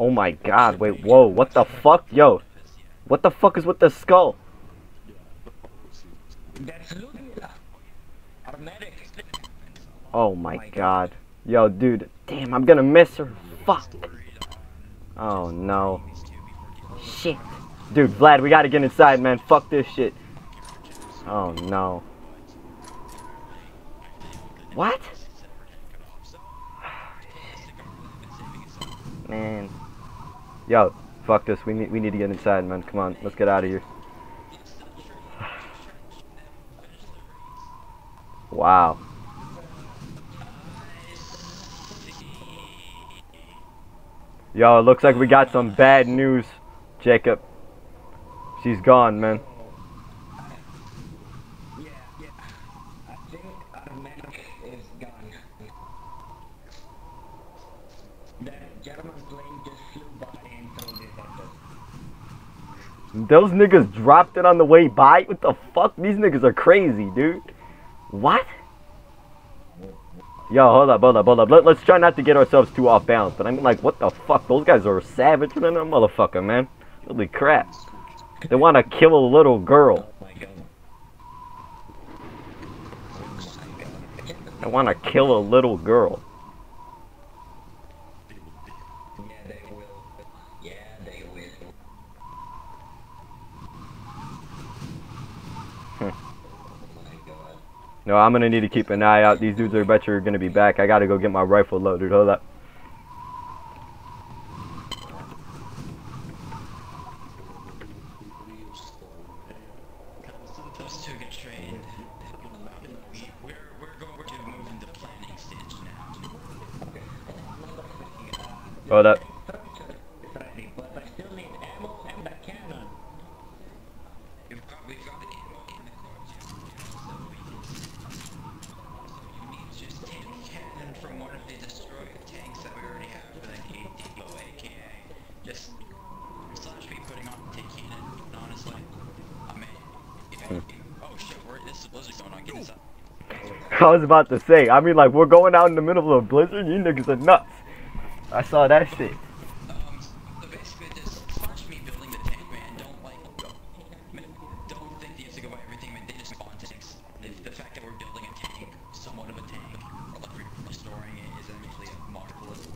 Oh my god, wait, whoa, what the fuck? Yo, what the fuck is with the skull? Oh my god. Yo, dude, damn, I'm gonna miss her. Fuck. Oh no. Shit. Dude, Vlad, we gotta get inside, man. Fuck this shit. Oh no. What? Man. Yo, fuck this. We need we need to get inside, man. Come on, let's get out of here. Wow. Yo, it looks like we got some bad news, Jacob. She's gone, man. Yeah, yeah. I think our medic is gone. That German plane just flew by and told it that the Those niggas dropped it on the way by? What the fuck? These niggas are crazy, dude. What? Yo, hold up, hold up, hold up. Let, let's try not to get ourselves too off balance. But I mean, like, what the fuck? Those guys are savage than a motherfucker, man. Holy crap. They want to kill a little girl. They want to kill a little girl. Yeah, they will. Yeah, they will. Hmm. oh my god. No, I'm gonna need to keep an eye out. These dudes are bet you're gonna be back. I gotta go get my rifle loaded. Hold up. Those two get trained. We, we're, we're going to move into planning stage now. Hold up. Ready, but I still need ammo and a cannon. We've got, we've got the ammo in the courtyard, so we can... So you need to just take a cannon from one of the destroyed tanks that we already have for the ADO, aka just slash me putting on the cannon, honestly. I mean, if, if, oh shit, we're, this is blizzard going on, get this up. I was about to say. I mean, like, we're going out in the middle of a blizzard. You niggas are nuts. I saw that shit. Um, so basically just watch me building the tank, man. Don't like, man, don't think that you have to go by everything, man. They just spawn tanks. The, the fact that we're building a tank, somewhat of a tank, or like re- restoring it is actually a marvelous.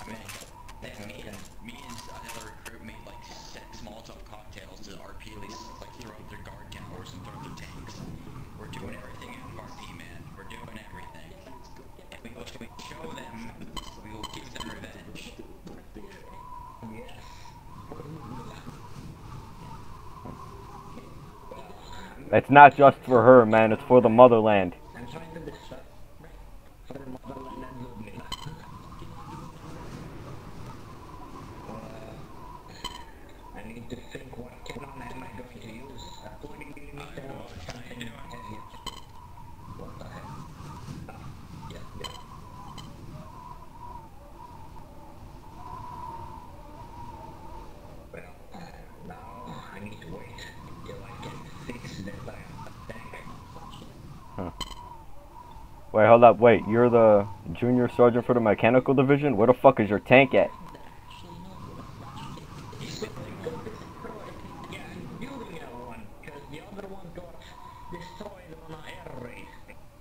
I mean, like, me and, me and another recruit made like six Molotov cocktails to RP at least, like throw up their guard towers and throw up their tanks. We're doing everything out of RP, man. We're doing everything. And we, if we show them, we will give them revenge. Yes. It's not just for her, man. It's for the motherland. I'm trying to distract for the motherland and Ludmilla. uh, I need to think what cannon am I going to use. A 40 millimeter or something heavier. What the heck? Ah, yeah, yeah. Well, uh, now I need to wait till I can fix the tank. Wait, up. Wait, you're the junior sergeant for the mechanical division? Where the fuck is your tank at?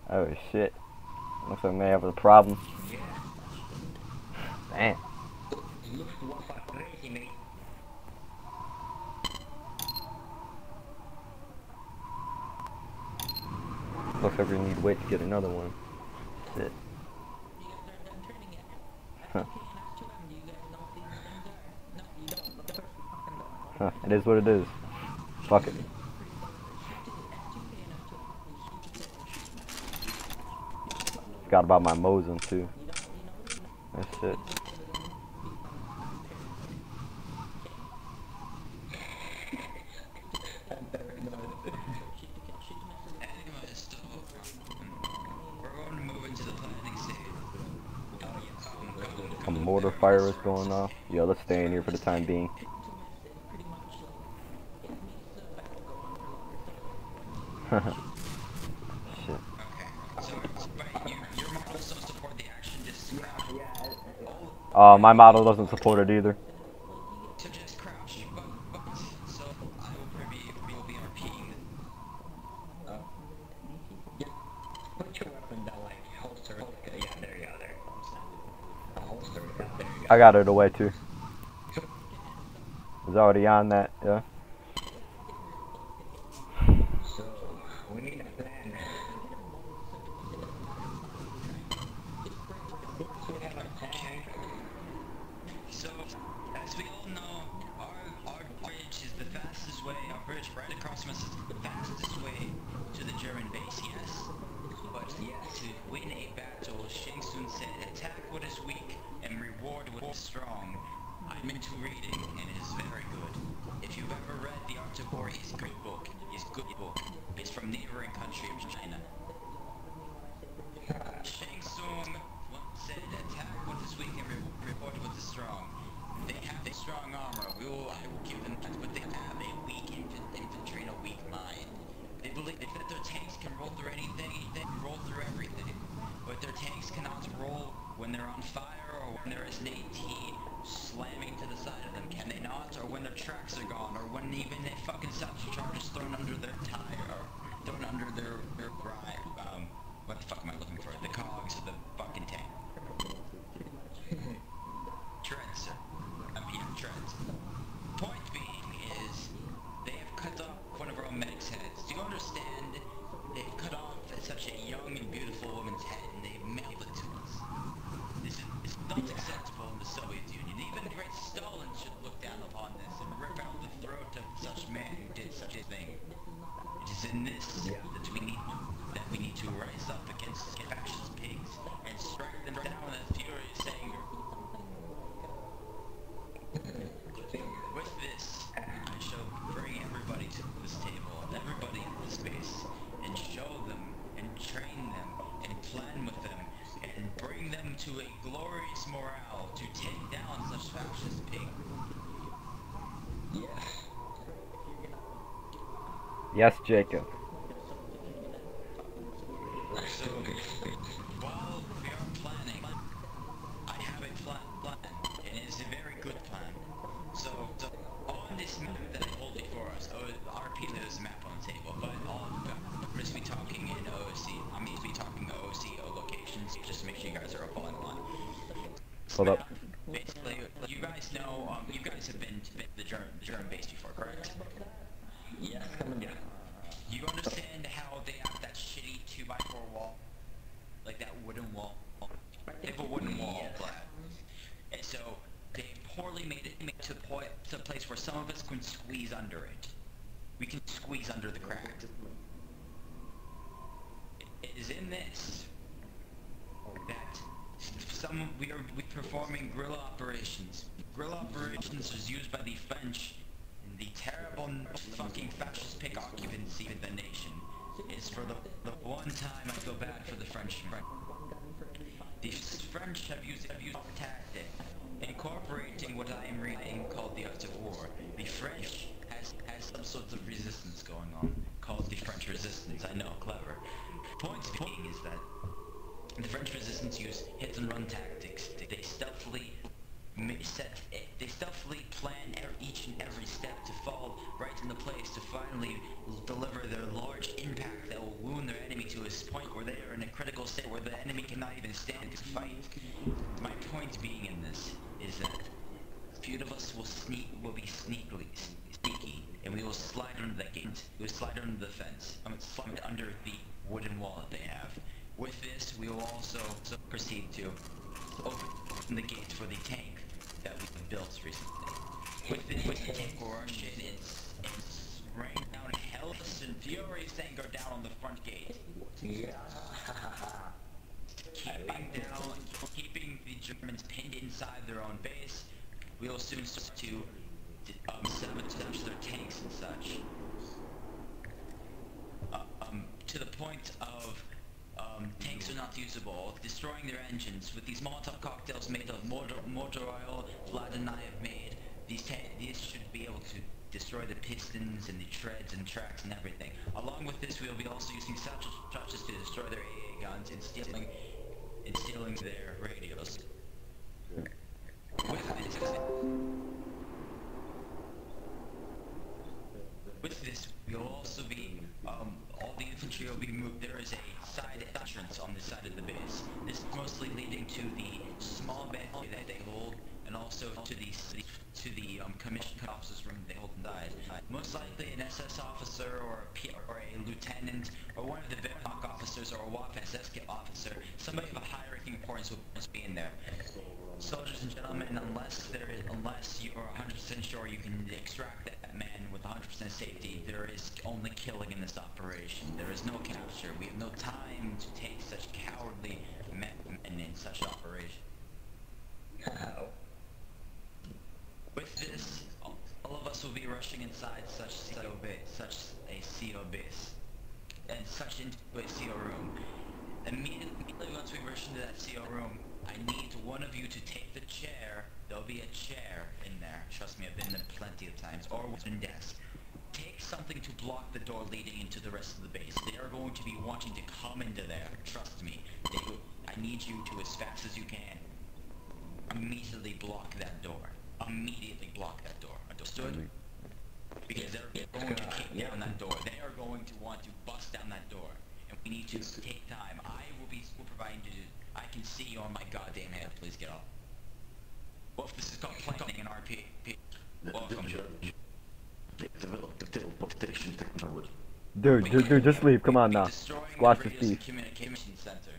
Oh shit. Looks like may have a problem. Damn. Looks like we need wait to get another one. Shit. Huh. It is what it is. Fuck it. Forgot about my Mosin too. That's it. A mortar fire is going off. Yeah, let's stay in here for the time being. Shit. Okay, so, so but you, your models don't support the action, just scrap. Yeah, uh, All, Uh, my model doesn't support it either. So just crouch, but, but so I will be will be RPing. Uh, yeah. Put your weapon down, like, holster. Okay, yeah, there you go, Uh, there. model doesn't support it either. I got it away too. It's already on that, yeah. So, we need a plan. We have a tank. So as we all know, our our bridge is the fastest way. Our bridge right across from us is the fastest way to the German base. Yes, but Yes. to win a battle, Shang Tsung said, "Attack what is weak and reward what is strong." I'm into reading, and it is very good. If you've ever read The Art of War, it's a good book. It's a good book. It's from neighboring country of China. Shang Tsung once said, "Attack what is weak and re- reward what is strong." They have a strong armor. We will, I will give them that, but they have a infantry and a weak mind. They believe that their tanks can roll through anything, they can roll through everything, but their tanks cannot roll when they're on fire or when there is an 18 slamming to the side of them. Can they not? Or when their tracks are gone, or when even a fucking satchel charge is thrown under their tire, or thrown under their their drive. Um, what the fuck am I looking for? The cogs of the fucking tank. Treads, sir. I mean, treads. Point being is, they have cut off one of our own medics' heads. Do you understand? They've cut off such a young and beautiful woman's head, and they've mailed it to us. This is it's not acceptable in the Soviet Union. Even great Stalin should look down upon this and rip out the throat of such man who did such a thing. It is in this Yeah. that we need that we need to rise up against fascist pigs and strike them down with furious anger. With this, I shall bring everybody to this table, everybody in this space, and show them, and train them, and plan with them, and bring them to a glorious morale to take down such fascist pig. Yes. Yes, Jacob. So, while we are planning, I have a plan, plan, and it is a very good plan. So, so on this map that I hold before us, oh, RP there's a map on the table, but all I'm just be talking in OC. I'm going to be talking OC O locations, just to make sure you guys are up on line. Hold up. Basically, you guys know, um, you guys have been to the German, the German base before, correct? Yes, coming down. You understand how they have that shitty 2x4 wall? Like that wooden wall? They have a wooden wall, Yes. but... And so, they poorly made it made to the point, to the place where some of us can squeeze under it. We can squeeze under the crack. It is in this that some we are we performing guerrilla operations. Guerrilla operations is used by the French in the terrible fucking fascist pick occupancy of the nation. It's for the, the one time I feel bad for the French. The French have used have used a tactic incorporating what I am reading called the art of war. The French has has some sorts of resistance going on called the French resistance. I know, clever. Point being is that the French resistance use hit and run tactics. They, stealthily set, they stealthily plan each and every step to fall right into place to finally deliver their large impact that will wound their enemy to a point where they are in a critical state where the enemy cannot even stand to fight. My point being in this is that a few of us will sneak, will be sneakily, sneaky, and we will slide under the gate. We will slide under the fence. I mean, slide under the wooden wall that they have. With this, we will also proceed to open the gate for the tank that we've built recently. With the, with the tank Russian, it's, it's raining down hellish and furious anger down on the front gate. Yeah. keeping down, keeping the Germans pinned inside their own base. We will soon start to um, sabotage their tanks and such. Uh, um, to the point of um, tanks are not usable, destroying their engines with these Molotov cocktails made of motor, motor oil Vlad and I have made. These these should be able to destroy the pistons and the treads and tracks and everything. Along with this, we will be also using satchel charges to destroy their AA guns and stealing and stealing their radios. With this, with this, we'll also be, um, infantry will be moved. There is a side entrance on the side of the base. This is mostly leading to the small bay that they hold, and also to the to the um, commissioned officers room they hold inside. Most likely an SS officer or a, P or a lieutenant or one of the Wehrmacht officers or a WAF-SS officer, somebody of a high ranking importance will be in there. Soldiers and gentlemen, unless there is, unless you are 100% sure you can extract that man with 100% safety, there is only killing in this operation. There is no capture. We have no time to take such cowardly men in such operation. How? With this, all all of us will be rushing inside such CO base, such a CO base, and such into a CO room. Immediately, immediately once we rush into that CO room, I need one of you to take the chair. There'll be a chair in there. Trust me, I've been there plenty of times. Or one desk. Take something to block the door leading into the rest of the base. They are going to be wanting to come into there. Trust me. They will, I need you to, as fast as you can, immediately block that door. Immediately block that door. Understood? Because they're going to kick down that door. They are going to want to bust down that door. And we need to take time. I will be providing you. I can see you on my goddamn head. Please get up. Well, this is called planning an RP. Welcome. They developed the teleportation technology. Dude, dude, dude, just leave. Come on now. Destroying Squash the this beef. and Communication center.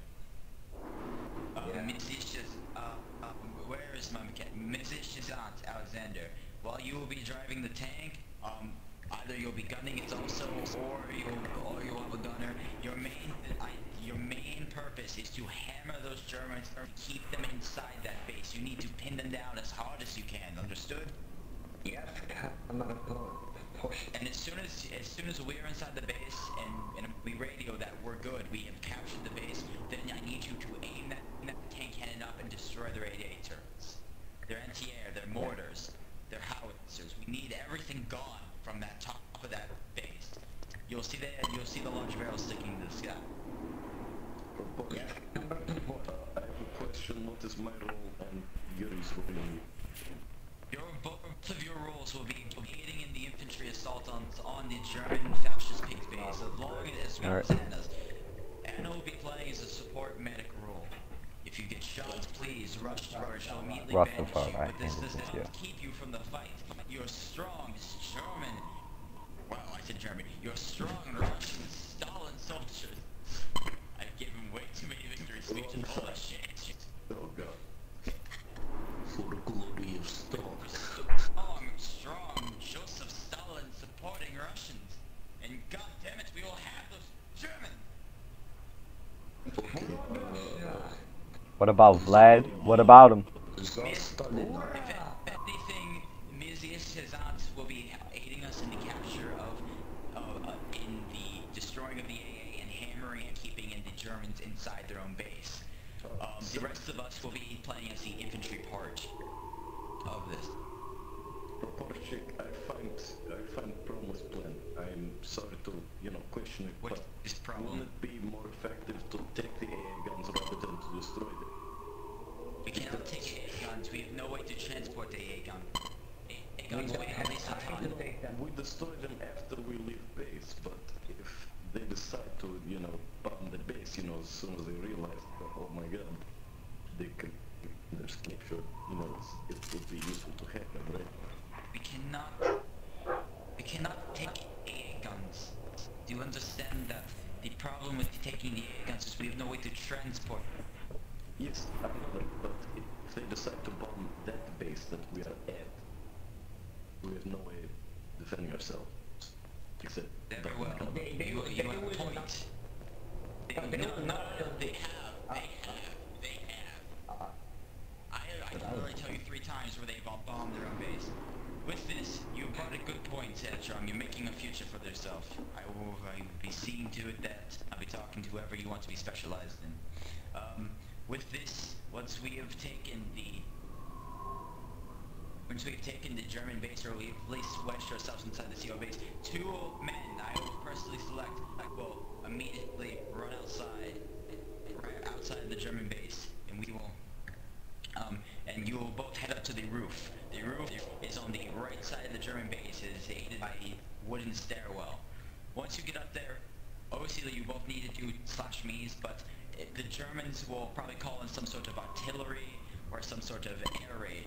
Uh, Yeah. Mrs. Uh, uh, where is my mechanic? Mrs. Aunt Alexander. While you will be driving the tank, um, either you'll be gunning it also, or you'll, or you'll have a gunner. Your main, I, your main purpose is to hammer those Germans or keep them inside that base. You need to pin them down as hard as you can. Understood? Yes, I'm not opposed. Push. And as soon as as soon as we're inside the base and, and we radio that we're good, we have captured the base, then I need you to aim that, that tank cannon up and destroy the radiators. Their anti-air, their mortars, their howitzers. We need everything gone from that top of that base. You'll see the you'll see the launch barrel sticking to the sky. I have a question. What is my role and Yuri's role in Your both of your roles will be aiding in the infantry assault on on the German fascist base, as long as as Anna's. Anna will be playing as a support medic role. If you get shot, please rush to her. She'll immediately Rough bandage you. But this does is- not yeah. keep you from the fight. You're strong, German. Wow, I said German. You're strong Russian Stalin soldiers. I've given way too many victory speeches. Holy shit. Oh god. For the glory of Stalin. strong, strong Joseph Stalin supporting Russians. And god damn it, we will have those Germans. Okay, uh, What about Vlad? What about him? Tsar Stalin. If, if anything, Mizius Shazant will be aiding us in the capture of, of uh, in the destroying of the AA and hammering and keeping in the Germans inside their own base. Um, the rest of us will be playing as the infantry part of this. Proporchik, I find I find Promo's plan. I'm sorry to, you know, question it, What but is the wouldn't problem? it be more effective to take the AA guns rather than to destroy them? We cannot take AA guns. We have no way to transport the AA gun. AA guns weigh at least a ton. We destroy them after we leave base, but if they decide to, you know, bomb the base, you know, as soon as they realize, oh my god, they could just make sure, you know, it's, it would be useful to have them, right? We cannot. We cannot take AA guns. Do you understand that? The problem with taking the AA guns is we have no way to transport. Yes, I know that, but if they decide to bomb that base that we are at, we have no way of defending ourselves. Except Very bomb well. them. They- they You, will- you they have a will point. not- They, But they no, will no, not- no, they have. They have. They have. Uh, I, I can literally tell you three times where they bomb, bombed their own base. With this, you brought a good point, Edstrom. You're making a future for yourself. I will, I will be seeing to it that I'll be talking to whoever you want to be specialized in. Um, with this, once we have taken the once we've taken the German base, or we've wedged ourselves inside the CO base, two men I will personally select I will immediately run outside, right outside the German base, and we will, um, and you will both head up to the roof. The roof is on the right side of the German base. It is aided by a wooden stairwell. Once you get up there, obviously you both need to do slash me's, but the Germans will probably call in some sort of artillery or some sort of air raid.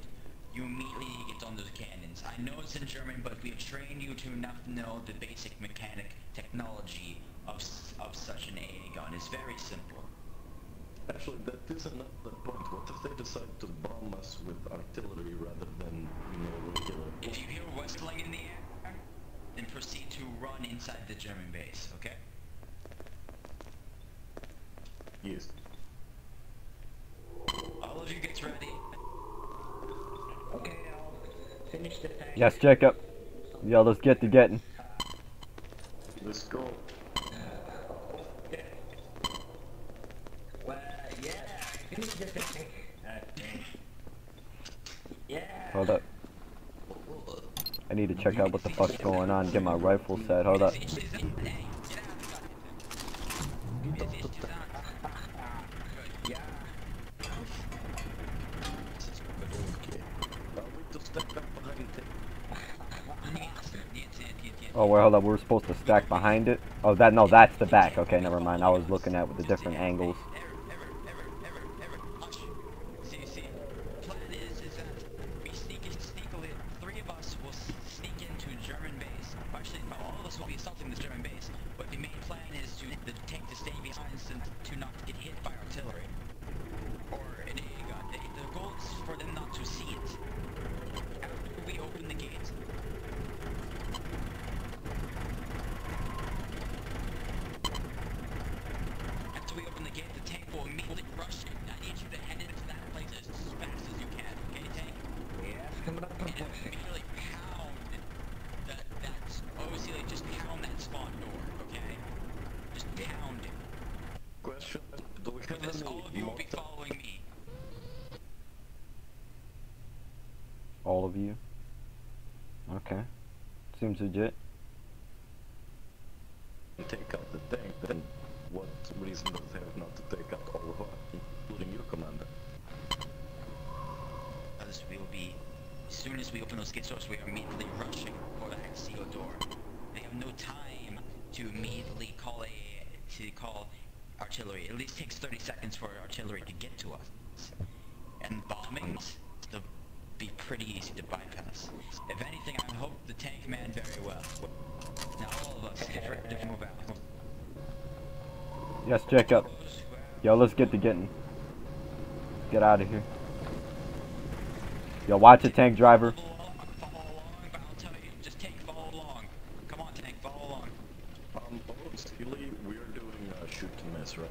You immediately get on those cannons. I know it's in German, but we have trained you to enough to know the basic mechanic technology of, of such an AA gun. It's very simple. Actually, that is another point. What if they decide to bomb us with artillery rather than, you know, regular... If you hear whistling in the air, then proceed to run inside the German base, okay? Yes. All of you get ready. Okay, I'll finish the tank. Yes, Jacob. Yo, let's get to getting. Let's go. Well, yeah, finish the tank. Yeah. Hold up. I need to check out what the fuck's going on. Get my rifle set. Hold up. Hey, get out of the Give me a fish, get out. Yeah. Okay. Are we to stack up behind it? Yes, yes, yes, yes, We were supposed to stack behind it. Oh, that no, that's the back. Okay, never mind. I was looking at with the different angles. Ever, ever, ever, ever, ever, hush. See, see, plan is, is that we sneak in, sneakily, three of us will s- sneak into German base. Actually, no, all of us will be assaulting this German base, but the main plan is to the tank to stay behind and to not get hit by artillery. Or an AA gun. The, the goal is for them not to see it. After we open the gate, After we open the gate, the tank will immediately rush in. I need you to head into that place as fast as you can, okay, tank? Yes, coming up from And immediately pound that, that's, obviously, like, just pound that spawn door, okay? Just pound it. Question, Because any all of you will be following me. All of you. Okay. Seems legit. take out the tank, then what reason does it have not to take out all of us, including your commander? Because we will be, as soon as we open those gate doors, we are immediately rushing for that CO door. They have no time to immediately call a, to call artillery. It at least takes 30 seconds for artillery to get to us. And bombings, they'll be pretty easy to bypass. If anything, I hope the tank man very well. Now all of us get ready to move out. Who have Yo, let's get to getting. Get out of here. Yo, watch the tank driver. Follow along, follow along, but I'll tell you, just tank, follow along. Come on, tank, follow along. Um, oh, Steely, we are doing uh, shoot to miss, right?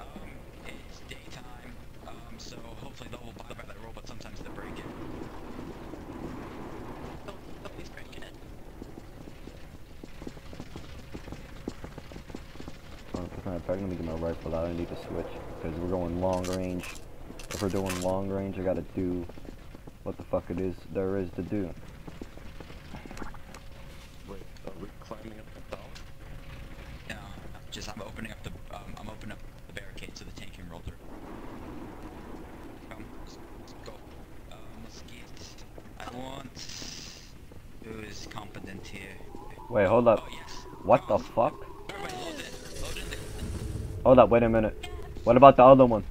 Um, it's daytime, um, so hopefully they will bother by that roll, but sometimes they break it. Oh, oh, he's breaking it. Oh, as a matter of fact, let me get my rifle out. I need to switch because we're going long range. If we're doing long range, I gotta do what the fuck it is there is to do. Wait, are we climbing up the tower? No, just I'm opening up the, um, I'm opening up the barricade so the tank can roll through. Come, let's, let's go. Um, let's get, I want, who is competent here? Wait, hold up. Oh, yes. What the Come on. fuck? Everybody load in, load in there. Hold up, wait a minute. What about the other one?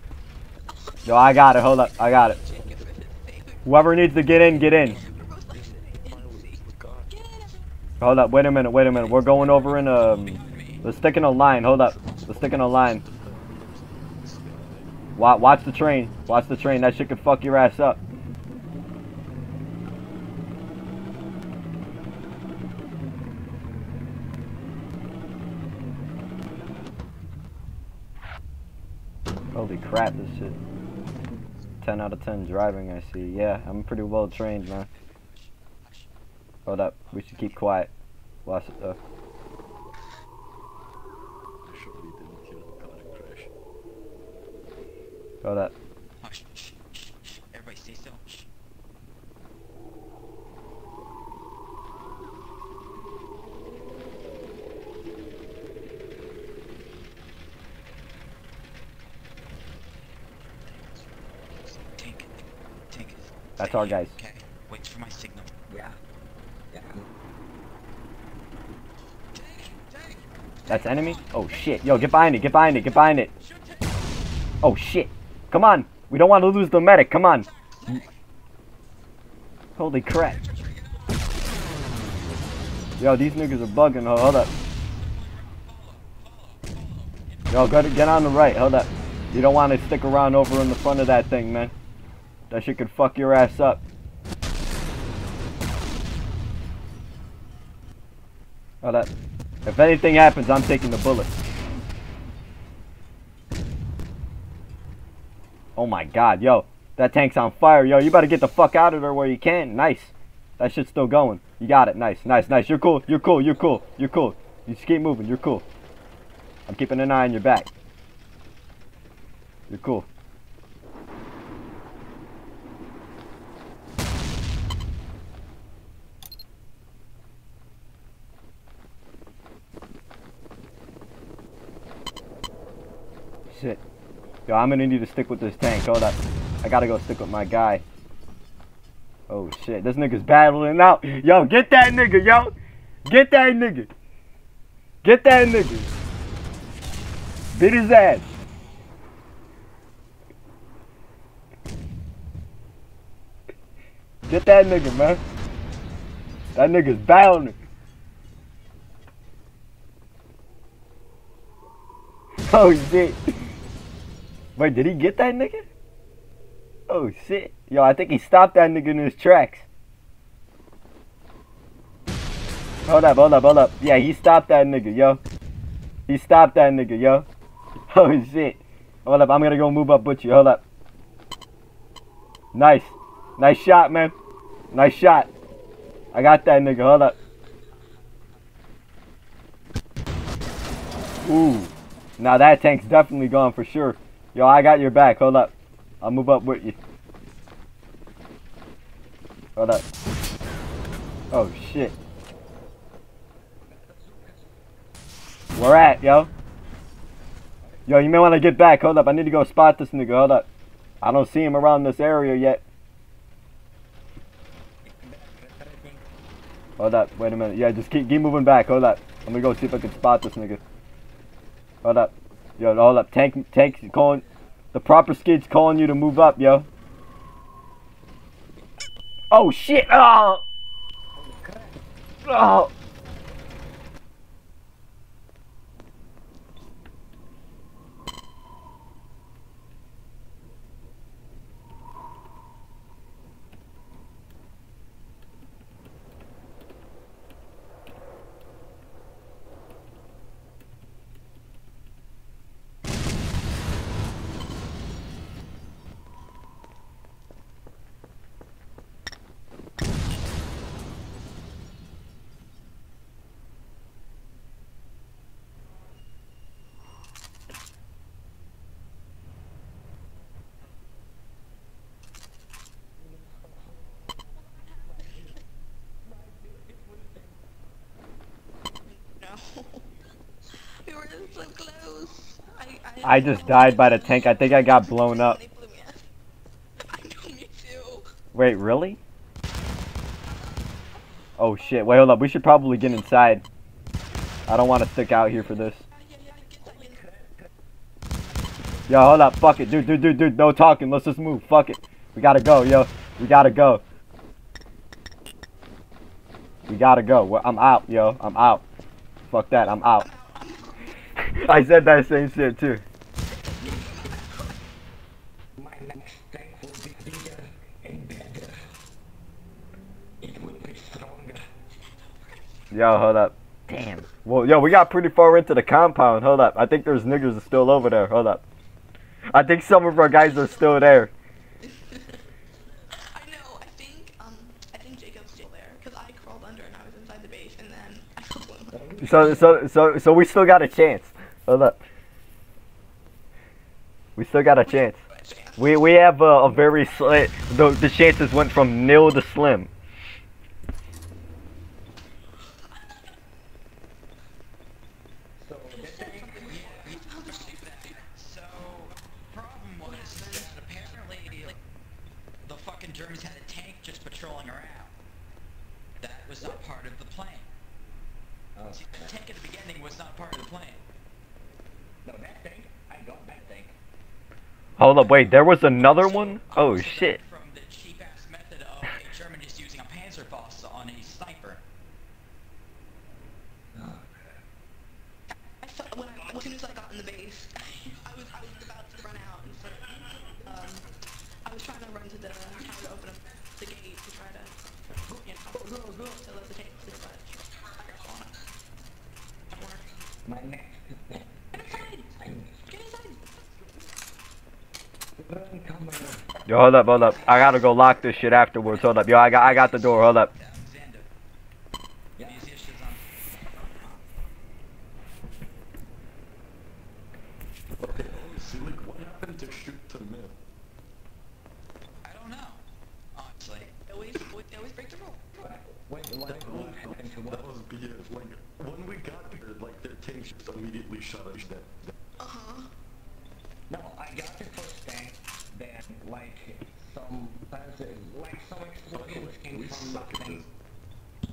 Yo, I got it. Hold up, I got it. Whoever needs to get in, get in. Hold up, wait a minute, wait a minute. We're going over in um. Let's stick in a line. Hold up. Let's stick in a line. Watch the train. Watch the train. That shit could fuck your ass up. Holy crap, this shit. 10 out of 10 driving, I see. Yeah, I'm pretty well trained, man. Hold up. We should keep quiet. Watch it, though. Surely didn't hear the car crash. Hold up. Oh, shh, shh, shh, shh. Everybody stay still. Shh. Tank. That's guys. Okay, wait for my signal. Yeah. Yeah. That's enemy? Oh shit. Yo, get behind it, get behind it, get behind it. Oh shit. Come on. We don't want to lose the medic. Come on. Holy crap. Yo, these niggas are bugging. Oh, hold up. Yo, go to, get on the right. Hold up. You don't want to stick around over in the front of that thing, man. That shit could fuck your ass up. Oh, Hold up. If anything happens, I'm taking the bullet. Oh my god, yo. That tank's on fire, yo. You better get the fuck out of there where you can. Nice. That shit's still going. You got it. Nice, nice, nice. You're cool. You're cool. You're cool. You're cool. You just keep moving. You're cool. I'm keeping an eye on your back. You're cool. Shit. Yo, I'm gonna need to stick with this tank. Hold up. I gotta go stick with my guy. Oh shit, this nigga's battling out. Yo, get that nigga, yo. Get that nigga. Get that nigga. Beat his ass. Get that nigga, man. That nigga's battling. Oh shit. Wait, did he get that nigga? Oh shit. Yo, I think he stopped that nigga in his tracks. Hold up, hold up, hold up. Yeah, he stopped that nigga, yo. He stopped that nigga, yo. Oh shit. Hold up, I'm gonna go move up you. Hold up. Nice. Nice shot, man. Nice shot. I got that nigga. Hold up. Ooh. Now that tank's definitely gone for sure. Yo, I got your back. Hold up. I'll move up with you. Hold up. Oh shit. Where at, yo? Yo, you may want to get back. Hold up. I need to go spot this nigga. Hold up. I don't see him around this area yet. Hold up. Wait a minute. Yeah, just keep, keep moving back. Hold up. Let me go see if I can spot this nigga. Hold up. Yo, hold up. Tank, tank's calling. The proper skid's calling you to move up, yo. Oh shit! Oh! Oh! No. we were so close. I, just died by the tank. I think I got blown up. Wait, really? Oh shit. Wait, hold up. We should probably get inside. I don't want to stick out here for this. Yo, hold up. Fuck it. Dude, dude, dude, dude. No talking. Let's just move. Fuck it. We gotta go, yo. We gotta go. We gotta go. I'm out, yo. I'm out. Fuck that. I'm out. I said that same shit too. My next tank will be bigger and better. It will be stronger. Yo, hold up. Damn. Well, yo, we got pretty far into the compound. Hold up. I think there's niggas still over there. Hold up. I think some of our guys are still there. I know. I think um, I think Jacob's still there because I crawled under and I was inside the base and then I blew him. So, so, so, so we still got a chance. Hold up. We still got a chance. We we have a, a very slight. The the chances went from nil to slim. So the tank So, problem was that apparently, like, the fucking Germans had a controlling her out. That was not part of the plan. Oh, See, the tank at the beginning was not part of the plan. no, that thing, I got that thing. Hold up, wait, there was another one? Oh shit. learned From the cheap ass method of a German just using a Panzerfaust on a sniper. I felt when I, as soon as I got in the base, I was I was about to run out and start, um, I was trying to run to the trying to open up the gate to try to, you know, to let the tank through, but I got caught. That worked. My next step. Get inside! Get inside! Run, come on. Yo, hold up, hold up. I gotta go lock this shit afterwards. Hold up. Yo, I got I got the door. Hold up. Alexander. Yeah. Easy as shit's on. Okay, honestly, like, what happened to shoot to myth? I don't know. Honestly. They always, they always break the rule. Wait, what, That what was, happened to that what? was BS. Like, when we got here, like, their tank just immediately shut us down. Uh-huh. No, I got the first tank, then, like, some, fancy- like, some explosions came We from suck at nothing.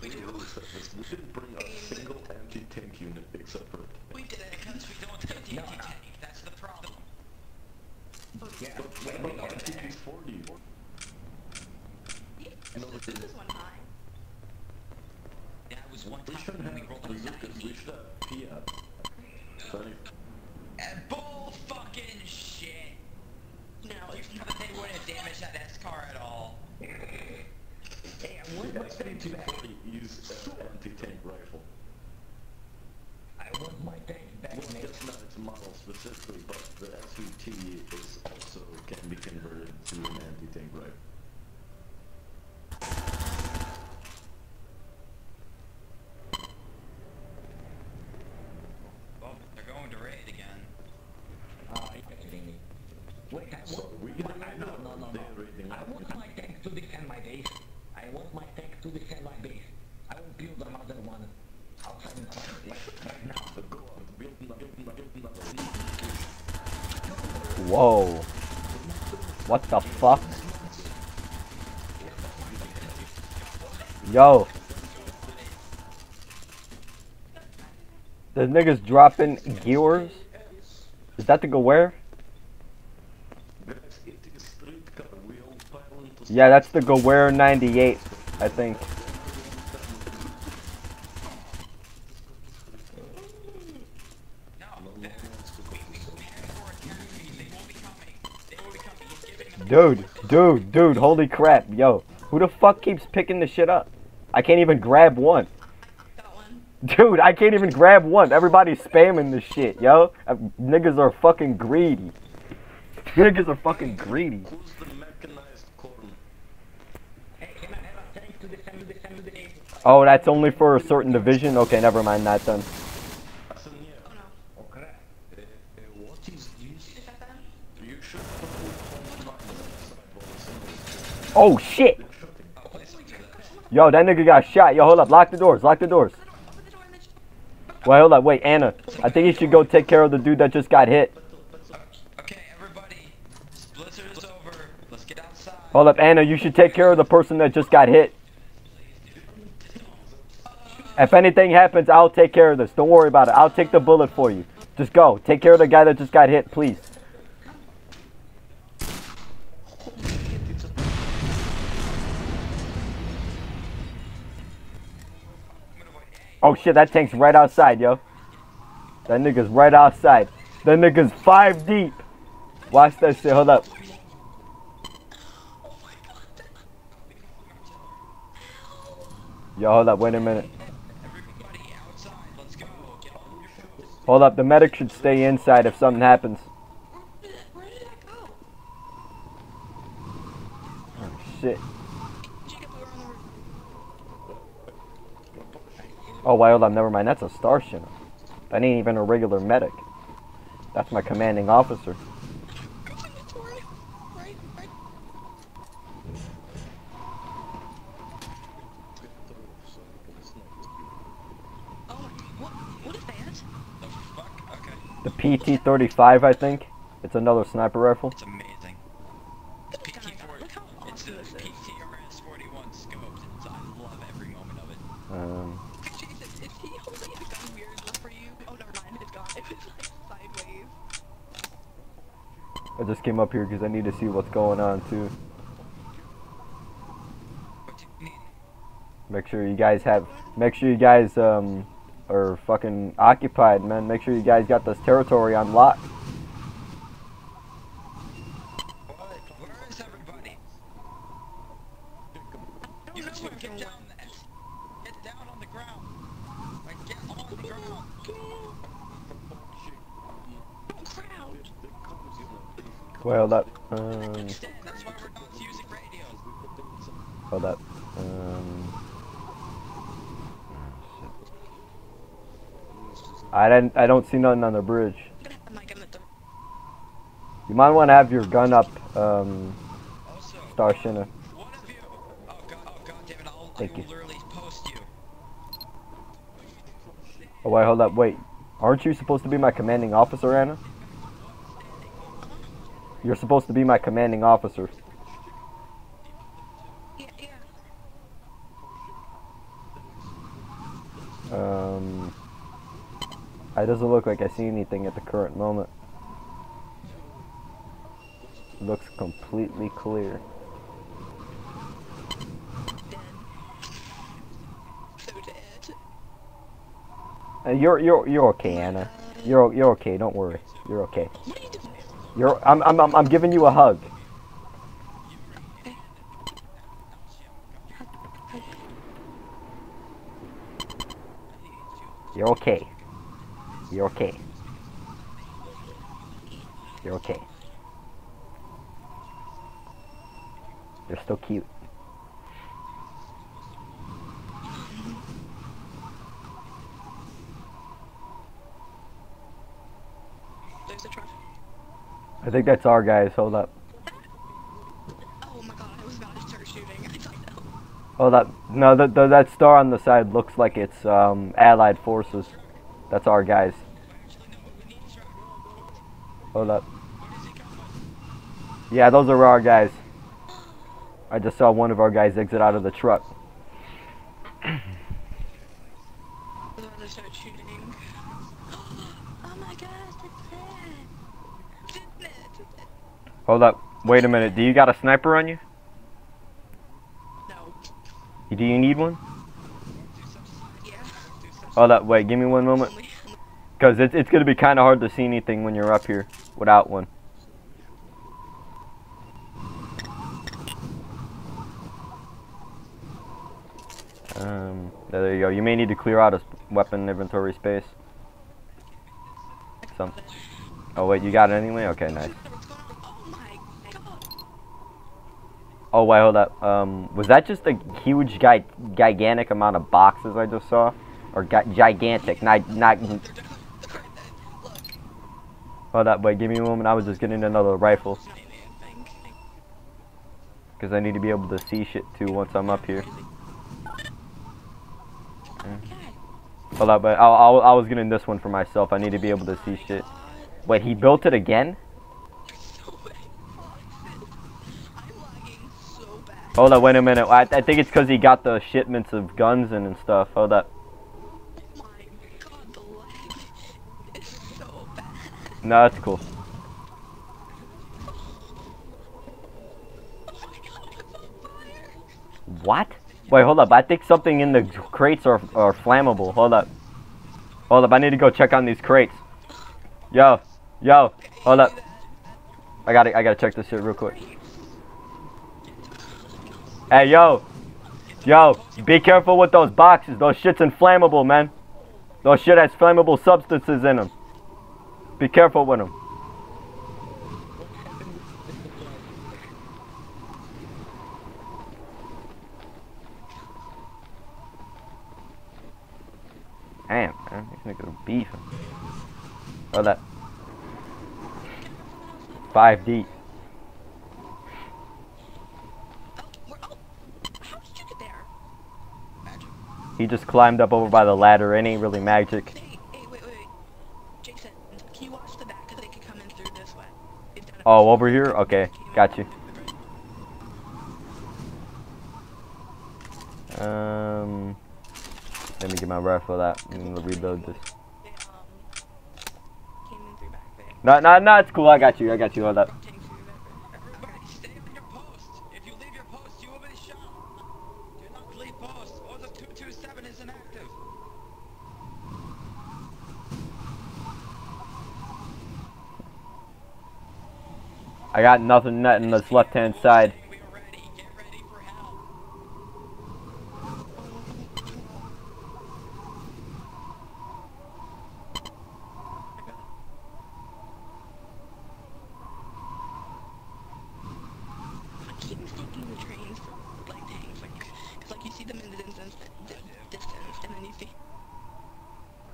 this. We really suck at this. We didn't bring a single anti-tank unit except for... We did it. Because we don't have a No, TNT no. tank. That's the problem. Yeah, But when what we about got there. anti-40? This, this was one time. That was We shouldn't when we have rolled a bazookas. 90. We should have Fiat. Funny. And bull fucking shit. No, not. They wouldn't have damaged that S car at all. Hey, I want The my tank back. SVT-40 is an anti-tank rifle. I want my tank back, Well, that's not its model specifically, but the SVT is also can be converted to an anti-tank rifle. Well, they're going to raid again. Ah, you're kidding me. Wait, I So want, we my, can I, no, no, no, they're no. raiding I us. want my tank to defend my base. I want my tank to defend my base. I will build another one outside in front, like, right now. Uh, Go on, build another, build another, build another. Whoa. What the fuck? Yo. The niggas dropping gears? Is that the into Yeah, that's the where 98, I think. No, that, we, we prepared for attack. They will be coming. They will be coming. He's giving them Dude, dude, dude, holy crap. Yo, who the fuck keeps picking the shit up? I can't even grab one. One. Dude, I can't even grab one. Everybody's spamming this shit, yo. Uh, Niggas are fucking greedy. Niggas are fucking greedy. Oh, that's only for a certain division? Okay, never mind that then. Listen, yeah. Oh no. Oh, crap. Uh, uh, what is this? Is that them? You should put the whole sidewalls. Oh, shit! They're shooting. Please don't do that. Yo, that nigga got shot. Yo, hold up. Lock the doors. Lock the doors. Open the door and then Wait, hold up. Wait, Anna. I think you should go take care of the dude that just got hit. Okay, everybody. This blizzard is over. Let's get outside. Hold up, Anna. You should take care of the person that just got hit. If anything happens, I'll take care of this. Don't worry about it. I'll take the bullet for you. Just go. Take care of the guy that just got hit, please. Oh shit, that tank's right outside, yo. That nigga's right outside. That nigga's five deep. Watch that shit. Hold up. Yo, hold up. Wait a minute. Hold up. The medic should stay inside if something happens. Oh, shit. Jacob, we were on the roof. Oh, wait, hold up. Never mind. That's a star Chinook. That ain't even a regular medic. That's my commanding officer. The PT-35, I think. It's another sniper rifle. It's amazing. The PT-40. Look how It's awesome the this is. PT-41 scopes, and so I love every moment of it. Um, Jason, is he holding a gun weird enough for you? Oh, never mind. It's gone. It was like sideways. I just came up here because I need to see what's going on too. Make sure you guys have. Make sure you guys um are fucking occupied, man. Make sure you guys got this territory on lock. That um. I didn't. I don't see nothing on the bridge. You might want to have your gun up, um, Star! I'll, Thank you. you. Oh wait, hold up, wait. Aren't you supposed to be my commanding officer, Anna? You're supposed to be my commanding officer. Yeah, yeah. Um, it doesn't look like I see anything at the current moment. Looks completely clear. Uh, you're you're you're okay, Anna. You're you're okay. Don't worry. You're okay. You're I'm I'm I'm, I'm giving you a hug. You're okay. You're okay. You're okay. You're still cute. There's a truck. I think that's our guys. Hold up. Oh my god, I was about to start shooting. I thought no. Oh, that no, that that that star on the side looks like it's um, Allied forces. That's our guys. Hold up. Yeah, those are our guys. I just saw one of our guys exit out of the truck. I was about to start shooting. Oh my gosh, it's dead. Didn't it? Hold up. Wait a minute. Do you got a sniper on you? No. Do you need one? Yeah. Hold up. Wait. Give me one moment. Only. Cause it's it's gonna be kind of hard to see anything when you're up here without one. Um, there you go. You may need to clear out a weapon inventory space. Some. Oh wait, you got it anyway. Okay, nice. Going? Oh wait, hold up. Um, was that just a huge, gi- gigantic amount of boxes I just saw, or gi- gigantic? Not, not. Hold up. Wait, give me a moment. I was just getting another rifle, cause I need to be able to see shit too once I'm up here. Hold up, but I, I, I was getting this one for myself. I need to be able to see shit. Wait, he built it again? Hold up, wait a minute. I, I think it's because he got the shipments of guns in and stuff. Hold up. Oh my god, the lag is so bad. No, that's cool. What? Wait, hold up. I think something in the crates are, are flammable. Hold up. Hold up. I need to go check on these crates. Yo, yo, hold up. I gotta, I gotta check this shit real quick. Hey, yo, yo, be careful with those boxes. Those shit's inflammable, man. Those shit has flammable substances in them. Be careful with them. Damn, man, these niggas are beefing. Oh, that. Five deep. He just climbed up over by the ladder. It ain't really magic. Hey, hey, wait, wait, wait. Jason, can you watch the back? Cause they could come in through this way. It's down- Oh, over here? Okay, got you. Um, let me get my rifle out and reload this. They, came in through back there. No, no, no, it's cool. I got you. I got you. Hold up. Tanks through back there. Everybody, stay on your post. If you leave your post, you will be shot. Do not leave post, or the 227 is inactive. I got nothing net in this left hand side.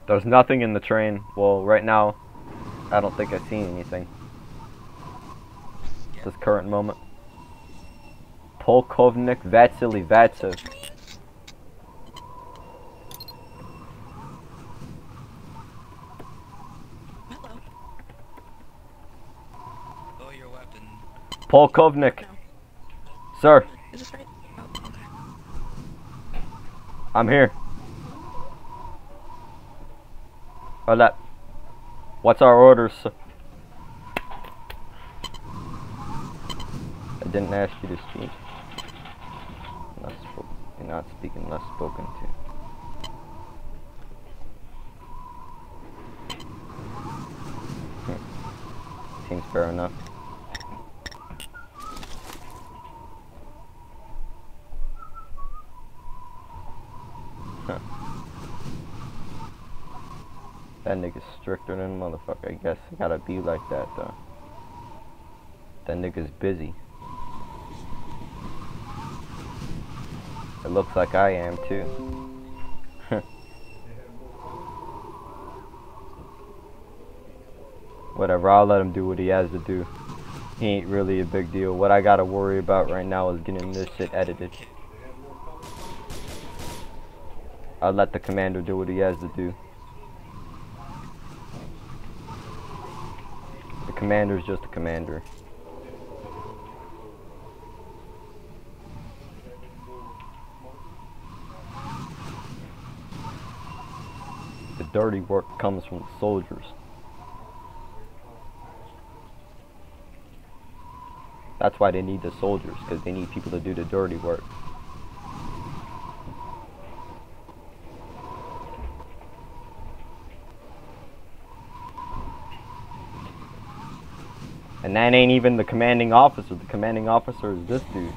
There's nothing in the train. Well, right now, I don't think I've seen anything. This current moment. Polkovnik Vasily Vatsev. Hello. Lower your weapon. Polkovnik. No. Sir, Is this right? Oh, okay. I'm here. Hold up. What's our orders? sir? Didn't ask you to speak. Not you're not speaking less spoken to. Hmm. Seems fair enough. That nigga's stricter than motherfucker. I guess it gotta be like that though. That nigga's busy. It looks like I am too. Whatever, I'll let him do what he has to do. He ain't really a big deal. What I gotta worry about right now is getting this shit edited. I'll let the commander do what he has to do. The commander's just a commander. Dirty work comes from the soldiers. That's why they need the soldiers, because they need people to do the dirty work. And that ain't even the commanding officer. The commanding officer is this dude.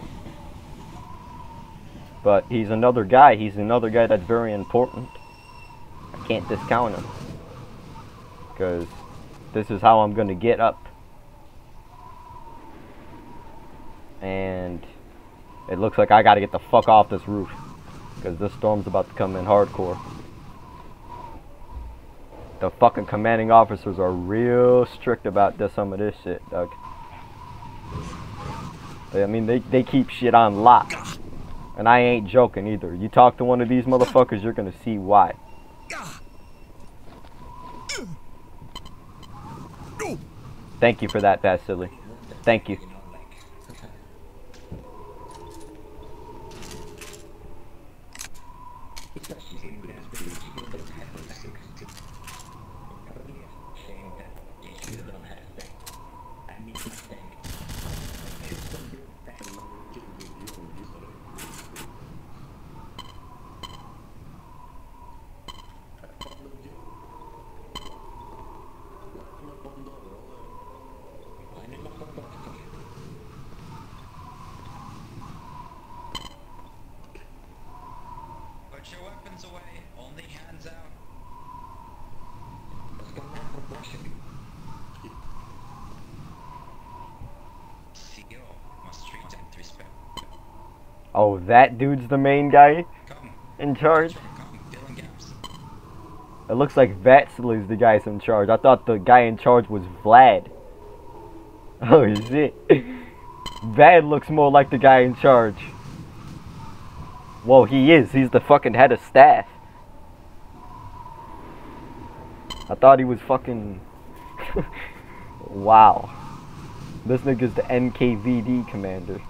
But he's another guy. He's another guy that's very important. Can't discount them. Because this is how I'm going to get up. And it looks like I got to get the fuck off this roof. Because this storm's about to come in hardcore. The fucking commanding officers are real strict about this, some of this shit, Doug. I mean, they, they keep shit on lock. And I ain't joking either. You talk to one of these motherfuckers, you're gonna see why. Thank you for that, Vasily. Thank you. You know, like, especially when people don't have a tank. It's really a shame that they still don't have a tank. I need my tank. Should still be a tank. I need my conductor. Weapons away. Only hands out. Let's go now for Russian. CEO must treat them with respect. Oh, that dude's the main guy in charge? come, filling gaps. It looks like Vasily's the guy's in charge. I thought the guy in charge was Vlad. Oh shit. Vlad looks more like the guy in charge. Well, he is. He's the fucking head of staff. I thought he was fucking. wow. This nigga's the NKVD commander.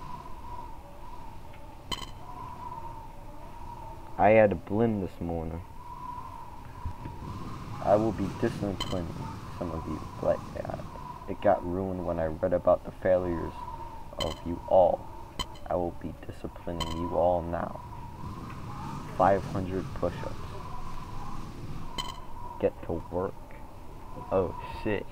I had a blim this morning. I will be disciplining some of you, but uh, it got ruined when I read about the failures of you all. I will be disciplining you all now. 500 push-ups. Get to work. Oh shit.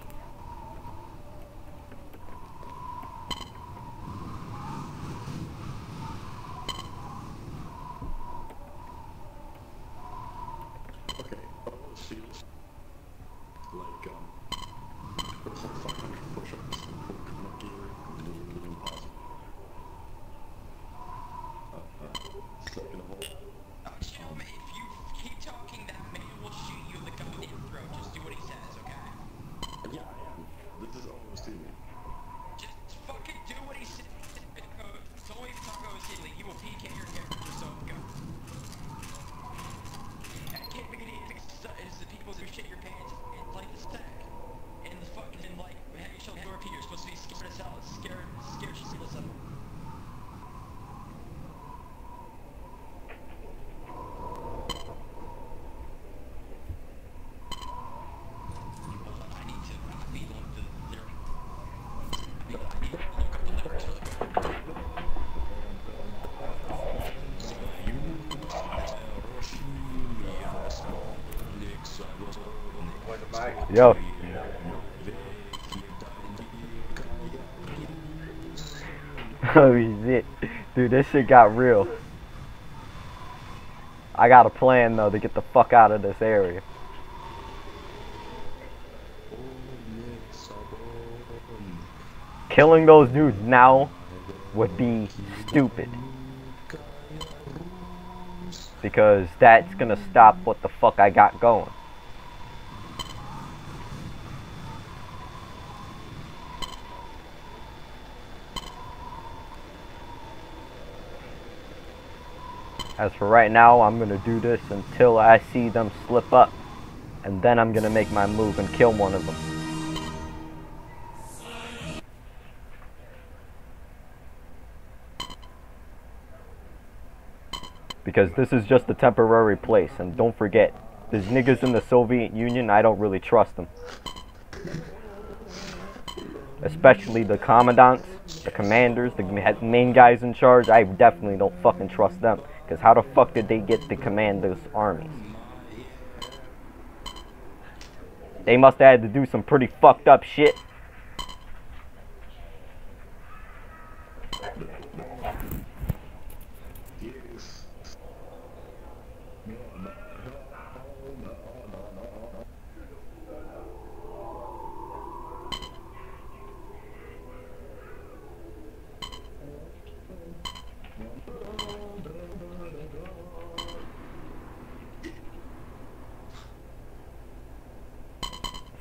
Okay, oh, serious. Like, um, perform 500 push-ups for Kuma gear, literally impossible. Uh, uh, second of all, Uh, chill, mate. If you keep talking, that man will shoot you in the goddamn throat. Just do what he says, okay? yeah, I am. This is almost in me. Just fucking do what he says. It's always Taco is silly. He will PK your character, so go. And can't make it easy. It's the people who shit your pants and like the stack. And the fucking, and like, have your shoulder repeat. You're supposed to be scared as hell. Scared, scared shitless of him. Hold on, I need to, I need to look the lyric. I need, I need to look up the lyrics really quick. Yo. Holy shit. Dude, this shit got real. I got a plan though to get the fuck out of this area. Killing those dudes now would be stupid. Because that's gonna stop what the fuck I got going. As for right now, I'm gonna do this until I see them slip up. And then I'm gonna make my move and kill one of them. Because this is just a temporary place, and don't forget, there's niggas in the Soviet Union, I don't really trust them. Especially the commandants, the commanders, the main guys in charge, I definitely don't fucking trust them. Because how the fuck did they get to command those armies? They must have had to do some pretty fucked up shit. Yes. No, no, no, no, no, no, no.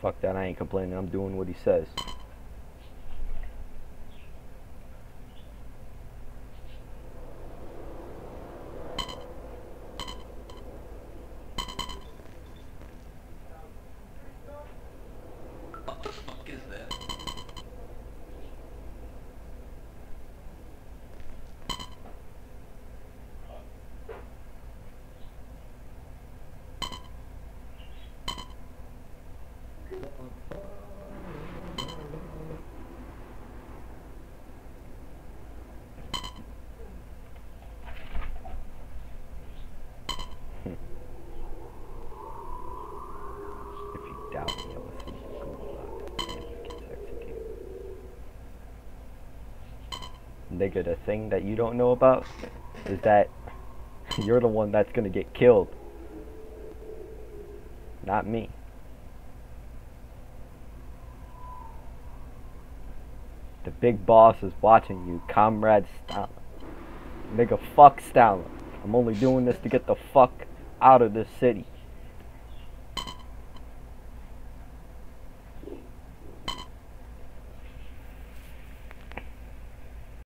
Fuck that, I ain't complaining. I'm doing what he says. What the fuck is that? If you doubt me, I will see you go alive and gets executed. Nigga, the thing that you don't know about is that you're the one that's gonna get killed. Not me. The big boss is watching you, Comrade Stalin. Nigga, fuck Stalin. I'm only doing this to get the fuck out of this city.